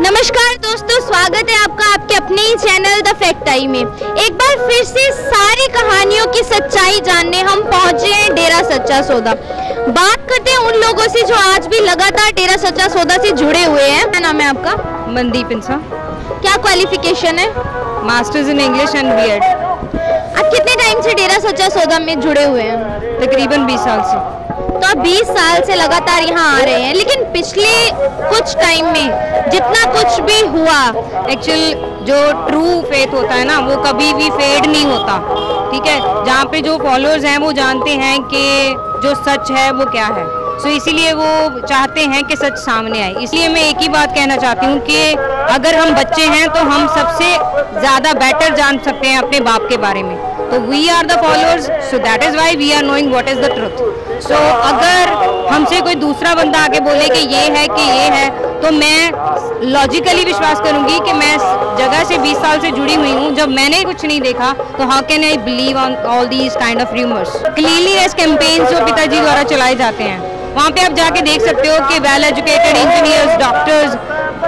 नमस्कार दोस्तों स्वागत है आपका आपके अपने ही चैनल द फैक्ट आई में। एक बार फिर से सारी कहानियों की सच्चाई जानने हम पहुँचे हैं डेरा सच्चा सौदा। बात करते हैं उन लोगों से जो आज भी लगातार डेरा सच्चा सौदा से जुड़े हुए हैं। क्या नाम है आपका? मनदीप इंसा। क्या क्वालिफिकेशन है? मास्टर्स इन इंग्लिश एंड कितने टाइम से डेरा सच्चा सौदा में जुड़े हुए हैं, तकरीबन 20 साल से। तो आप 20 साल से लगातार यहाँ आ रहे हैं, लेकिन पिछले कुछ टाइम में जितना कुछ भी हुआ एक्चुअल जो ट्रू फेथ होता है ना, वो कभी भी फेड नहीं होता, ठीक है? जहाँ पे जो फॉलोअर्स हैं, वो जानते हैं कि जो सच है, वो क्या है। सो इसीलिए वो चाहते हैं कि सच सामने आए। इसलिए मैं एक ही बात कहना चाहती हूँ कि अगर हम बच्चे हैं तो हम सबसे ज़्यादा बेटर जान सकते हैं अपने बाप के बारे में। तो we are the followers so that is why we are knowing what is the truth so अगर हमसे कोई दूसरा बंदा आके बोले कि ये है कि ये है तो मैं लॉजिकली विश्वास करूँगी कि मैं जगह से 20 साल से जुड़ी हुई हूँ, जब मैंने कुछ नहीं देखा तो how can I believe on all these kind of rumours cleanliness campaigns जो पिताजी द्वारा चलाए जाते हैं। वहाँ पे आप जाके देख सकते हो कि well educated engineers doctors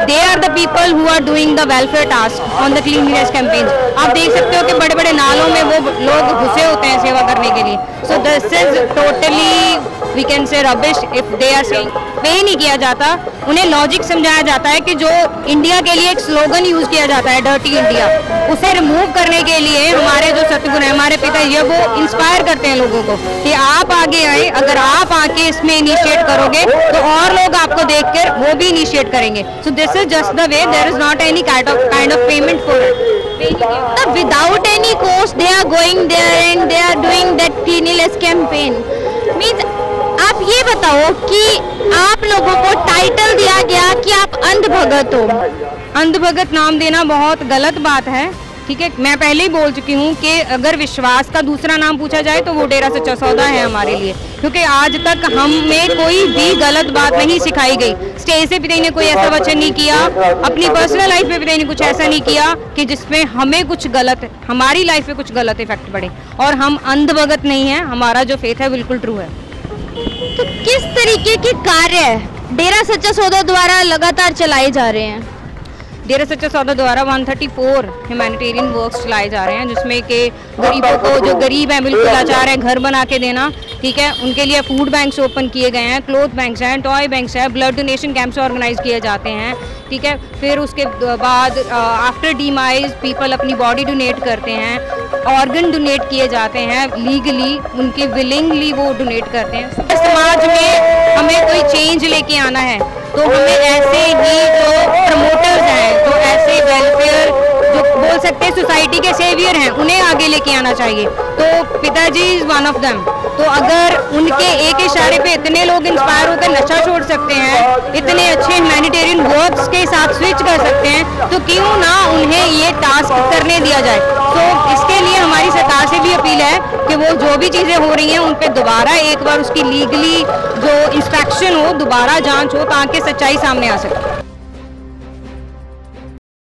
they are the people who are doing the welfare task on the cleanliness campaign आप देख सकते हो कि बड़े बड़े नालों में वो लोग घुसे होते हैं सेवा करने के लिए। So this is totally we can say rubbish if they are saying pay नहीं किया जाता। उन्हें लॉजिक समझाया जाता है कि जो इंडिया के लिए एक स्लोगन यूज़ किया जाता है डर्टी इंडिया उसे रिमूव करने के लिए हमारे जो सतगुरु हैं, हमारे पिता ये वो इंस्पायर करते हैं लोगों को कि आप आगे आए, अगर आप आके इसमें इनिशिएट करोगे तो और लोग आपको देखकर वो भी इनिशिएट करेंगे। So this is just the way there is not any kind of kind of payment for it without any cost, they are going there and they are doing that cleanliness campaign. Means, आप ये बताओ कि आप लोगों को title दिया गया कि आप अंधभगत हो। अंधभगत नाम देना बहुत गलत बात है। ठीक है? मैं पहले ही बोल चुकी हूँ कि अगर विश्वास का दूसरा नाम पूछा जाए तो वो डेरा सच्चा सौदा है हमारे लिए। क्योंकि आज तक हमें कोई भी गलत बात नहीं सिखाई गई। स्टेज से पिता ने कोई ऐसा वचन नहीं किया। अपनी पर्सनल लाइफ में पिता ने कुछ ऐसा नहीं किया कि जिसमें हमें कुछ गलत, हमारी लाइफ में कुछ गलत इफ़ेक्ट पड़े। और हम अंधभगत नहीं है। हमारा जो फेथ है बिल्कुल ट्रू है। तो किस तरीके के कार्य डेरा सच्चा सौदा द्वारा लगातार चलाए जा रहे हैं? डेरा सच्चा सौदा द्वारा 134 ह्यूमैनिटेरियन वर्क्स चलाए जा रहे हैं, जिसमें कि गरीबों को, जो गरीब हैं, बिल्कुल लाचार हैं, घर बना के देना, ठीक है? उनके लिए फ़ूड बैंक्स ओपन किए गए हैं क्लोथ बैंक्स हैं टॉय बैंक्स हैं ब्लड डोनेशन कैंप्स ऑर्गेनाइज किए जाते हैं, ठीक है? फिर उसके बाद आफ्टर डीमाइज पीपल अपनी बॉडी डोनेट करते हैं ऑर्गन डोनेट किए जाते हैं लीगली उनके विलिंगली वो डोनेट करते हैं। समाज में हमें कोई चेंज लेके आना है तो हमें ऐसे ही सकते सोसाइटी के सेवियर हैं, उन्हें आगे लेके आना चाहिए। तो पिताजी इज़ वन ऑफ़ देम तो अगर उनके एक इशारे पे इतने लोग इंस्पायर होकर नशा छोड़ सकते हैं, इतने अच्छे ह्यूमैनिटेरियन वर्क्स के साथ स्विच कर सकते हैं तो क्यों ना उन्हें ये टास्क करने दिया जाए? तो इसके लिए हमारी सरकार से भी अपील है कि वो जो भी चीज़ें हो रही हैं, उन पर दोबारा एक बार उसकी लीगली जो इंस्पेक्शन हो, दोबारा जाँच हो, ताकि सच्चाई सामने आ सके।